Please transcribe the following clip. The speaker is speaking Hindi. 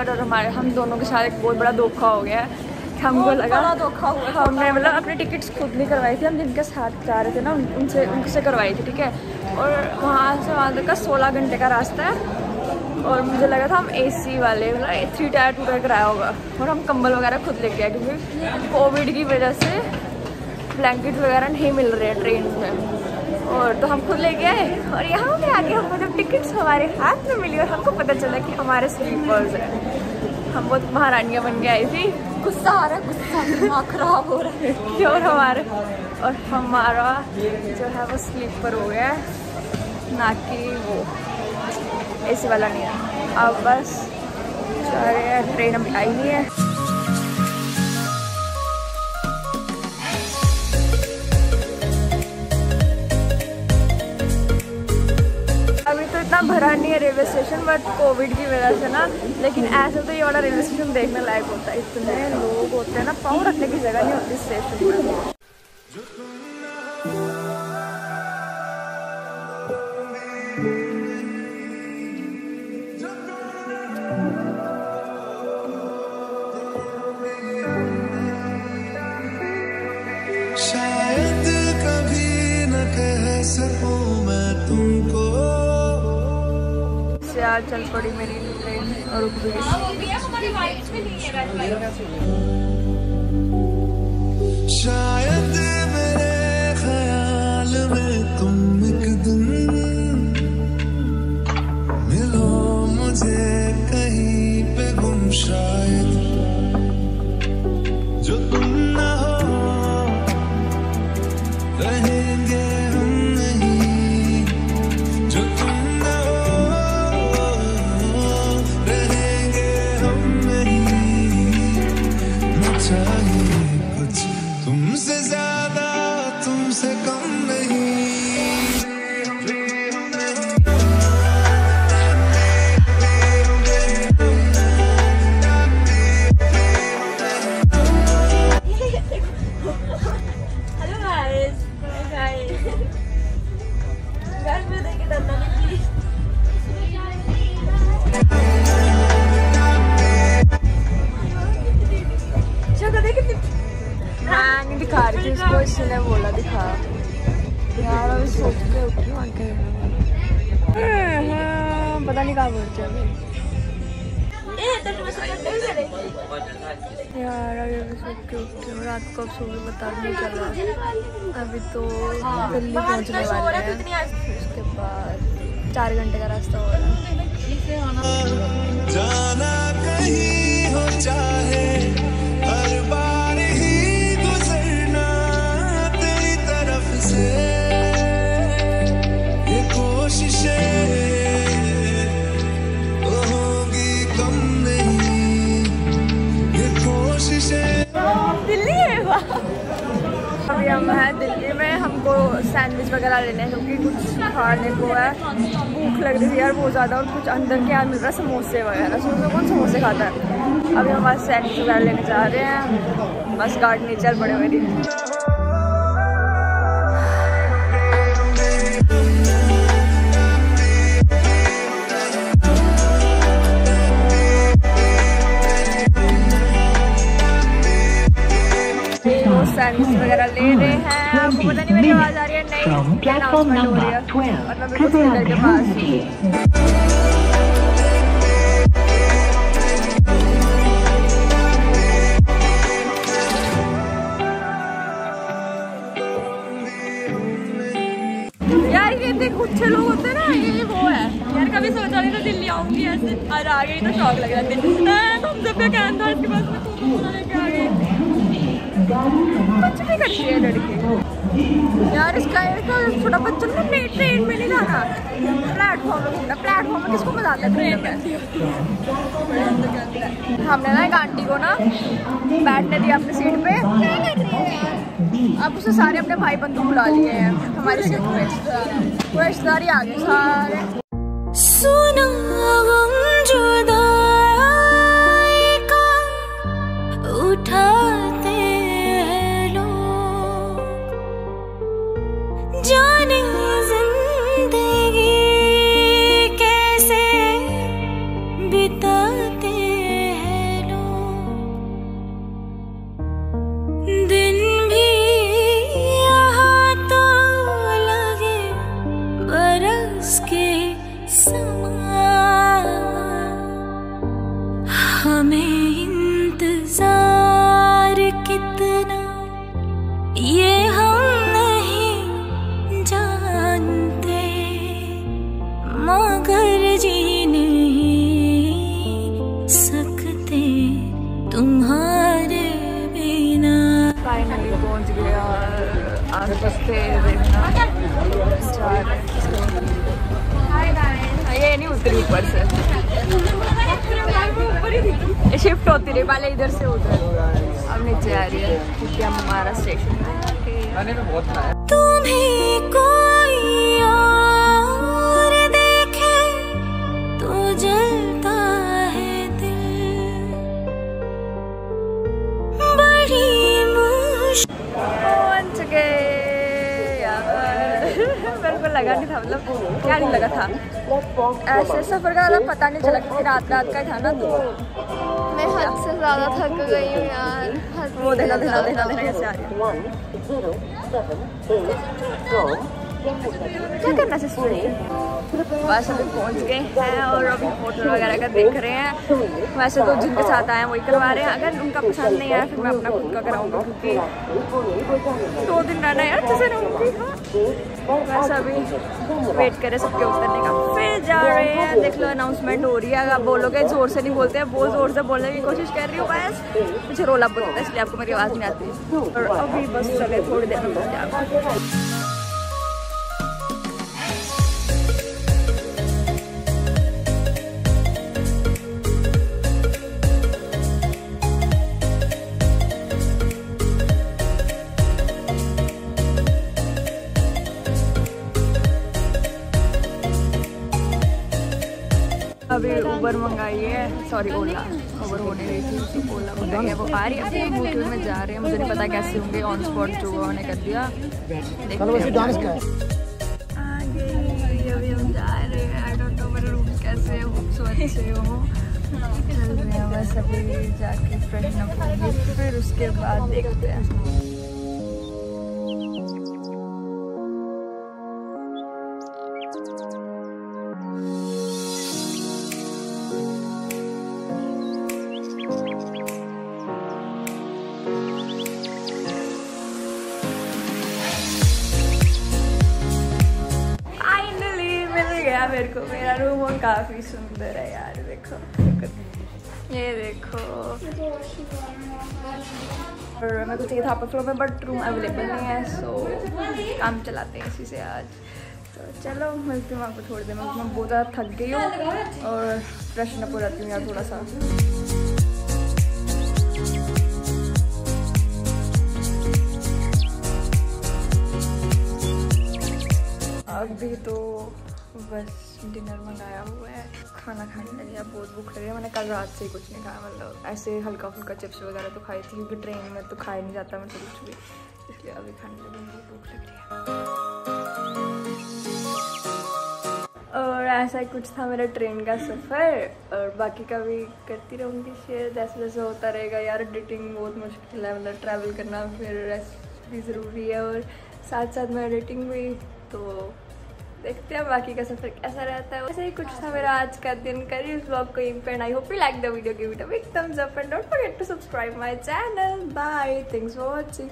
ऊपर और हमारे हम दोनों के साथ एक बहुत बड़ा धोखा हो गया है। हमको लगा धोखा हुआ हमने मतलब अपनी टिकट्स खुद नहीं करवाई थी हम जिनके साथ जा रहे थे ना उनसे उनसे करवाई थी ठीक है? और वहाँ से वहाँ तक का सोलह घंटे का रास्ता है। और मुझे लगा था हम एसी वाले मतलब थ्री टायर टू टायर कराया होगा। और हम कंबल वगैरह खुद लेके आए क्योंकि कोविड की वजह से ब्लैंकेट वगैरह नहीं मिल रहे हैं ट्रेन में। और तो हम खुद लेके आए और यहाँ पे आके हमको जब टिकट्स हमारे हाथ में मिली और हमको पता चला कि हमारे स्लीपर्स हैं। हम बहुत महारानियाँ बन के आई थी। गुस्सा आ रहा है, गुस्सा, दिमाग खराब हो रहा है। और हमारे और हमारा जो है, वो स्लीपर हो गया है। ना कि वो। एसी वाला नहीं है। अब बस ट्रेन अभी आई नहीं है। भरा नहीं है रेलवे स्टेशन बट कोविड की वजह से ना, लेकिन ऐसे तो ये वाला रेलवे स्टेशन देखने लायक होता है। इतने लोग होते हैं ना, पाँव रखने की जगह नहीं होती स्टेशन में शायद कभी न कह सकूँ मैं तुमको। आज चल पड़ी मेरी ट्रेन और रुक गई। शायद मेरे ख्याल में तुम एक मिलो मुझे कहीं पे शायद तुमसे कम नहीं। पता नहीं कहाँ पहुँचे यार अभी अभी सो के उठती हूँ। रात को अब सुबह बता नहीं चल रहा अभी तो दिल्ली पहुँचने वाले हैं उसके बाद चार घंटे का रास्ता हो रहा है। जाना अभी हम हैं दिल्ली में, हमको सैंडविच वगैरह लेने हैं, क्योंकि कुछ खाने को है। भूख लग रही है यार बहुत ज़्यादा, और कुछ अंदर के यार मिल रहा है, समोसे वगैरह। समोसे कौन समोसे खाता है? अभी हम आज सैंडविच वगैरह लेने जा रहे हैं। बस गार्डन नेचर बड़े हुए मेरी तो वगैरह ले रहे हैं। आपको पता नहीं मेरी आवाज़ आ रही है? नहीं platform हो रही है। और मैं बिल्कुल के पास हूँ। देख कुछ लोग होते हैं ना ये वो है। यार कभी सोचा नहीं था दिल्ली आऊँगी ऐसे। और आ गई तो शौक लग रहा है। दिल्ली तुम जब कहना इसके पास में लेके आ गए करती है यार, इसका छोटा ट्रेन ट्रेन में नहीं जाना प्लेटफॉर्म में घूमना प्लेटफॉर्म में किसको मज़ा आता है ट्रेन में? हमने ना एक आंटी को ना बैठने दिया अपनी सीट पे। अब उसे सारे अपने भाई बंधु बुला लिए हैं, हमारी सीट पे। वो रिश्तेदार ही आ गए सारे। सुना ये हम नहीं जानते मगर जी नहीं तुम्हारे बिना। हाँ, ये नहीं उतरी ऊपर से। शिफ्ट होती रही पहले इधर से उधर। अब नीचे आ रही है क्योंकि हम हमारा स्टेशन है। तुम्हें कोई और ऐसे सफ़र का ना पता नहीं चला क्योंकि रात रात का था ना तो। मैं हद से ज़्यादा थक गई हूँ यार। हद वो देखना ज़्यादा। देखना देखना कैसे आ रही है? क्या करना सिस्टर बस पहुँच गए हैं और अभी होटल वगैरह का देख रहे हैं। वैसे तो जिनके साथ आए वही करवा रहे हैं। अगर उनका पसंद नहीं आया, फिर मैं अपना खुद का कराऊँगा, क्योंकि दो दिन रहना है यार जैसे रहूँगी बस अभी वेट करें सबके उतरने का। फिर जा रहे हैं, देख लो अनाउंसमेंट हो रही है। अगर बोलोगे, ज़ोर से नहीं बोलते हैं बहुत ज़ोर से बोलने की कोशिश कर रही हूँ, बस। मुझे रोला बोलता है, इसलिए आपको मेरी आवाज़ नहीं आती। और अभी बस चले, थोड़ी देर में अभी उबर मंगाई है। सॉरी ओला उबर होने रही थी तो ओला मंगाई है। वो आ रही है। अपने होटल में जा रहे हैं। मुझे नहीं पता कैसे होंगे ऑन स्पॉट जो उन्होंने कर दिया। गई, अभी हम जा रहे हैं। आई डोंट नो मेरे रूम कैसे हो। सो अच्छे हो। चल रहे हैं। बस अभी जाके फ्रेशन अप फिर उसके बाद देखते हैं। मेरे रूम और काफ़ी सुंदर है यार, देखो। ये देखो। और मैं को चाहिए था अपर फ्लोर में बट रूम अवेलेबल नहीं है सो काम चलाते हैं इसी से आज। तो चलो, मिलती हूँ आपको थोड़ी देर में। मैं बहुत ज़्यादा थक गई हूँ और फ्रेशन अप हूँ यार थोड़ा सा। बस डिनर मंगाया हुआ है, खाना खाने लगे, अब बहुत भूख लगी मैंने कल रात से ही कुछ नहीं खाया मतलब ऐसे हल्का फुल्का चिप्स वगैरह तो खाई थी, क्योंकि ट्रेन में तो खाया नहीं जाता मुझसे कुछ भी इसलिए अभी खाने लगी बहुत भूख लग रही है। और ऐसा ही कुछ था मेरा ट्रेन का सफ़र, और बाकी का भी करती रहूँगी शेयर जैसे जैसे होता रहेगा। यार एडिटिंग बहुत मुश्किल है मतलब ट्रैवल करना फिर रेस्ट भी ज़रूरी है, और साथ साथ में एडिटिंग भी तो देखते हैं बाकी का सफ़र कैसा रहता है। वैसे ही कुछ था मेरा आज का दिन करिए इस ब्लॉग को यहीं I hope you like the video give it a big thumbs up and don't forget to subscribe my channel bye thanks for watching.